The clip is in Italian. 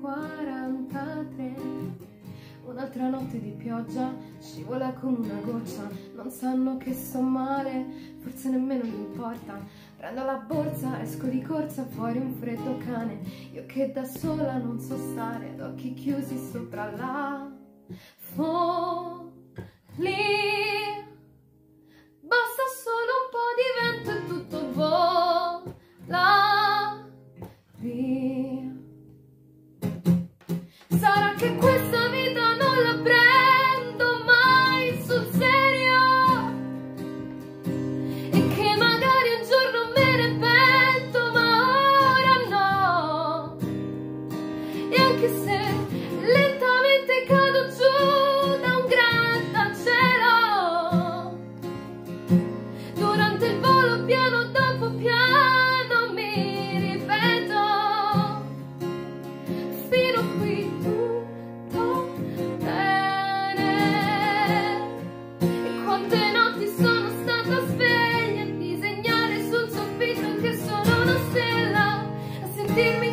43 Un'altra notte di pioggia scivola con una goccia. Non sanno che sto male, forse nemmeno mi importa. Prendo la borsa, esco di corsa, fuori un freddo cane. Io che da sola non so stare, ad occhi chiusi sopra la Sarà che questa vita non la prendo mai sul serio e che magari un giorno me ne pento, ma ora no. E anche se quante notti sono stata sveglia disegnare sul soffitto che sono una stella, a sentirmi